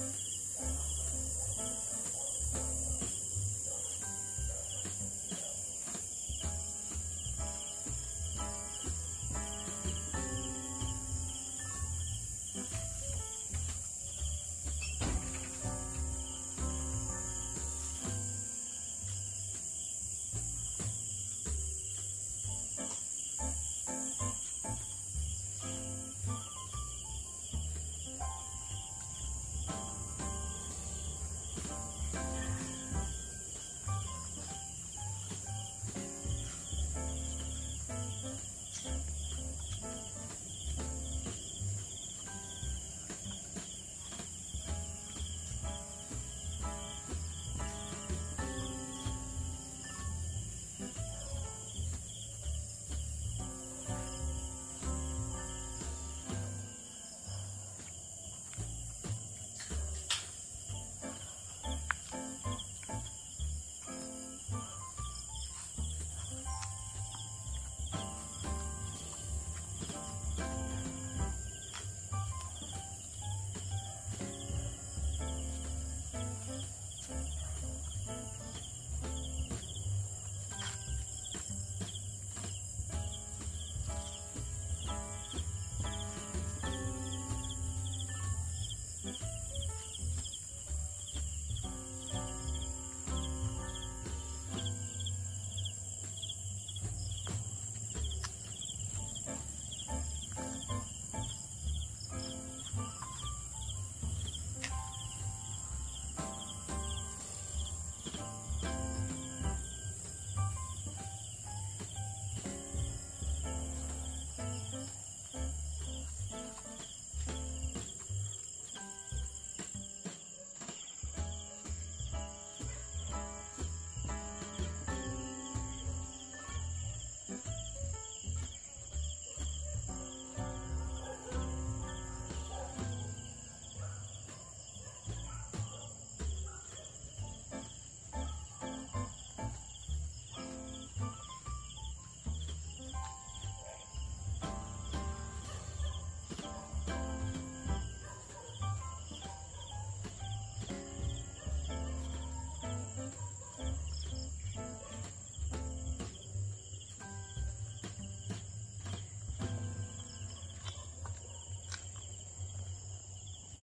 Mm-hmm.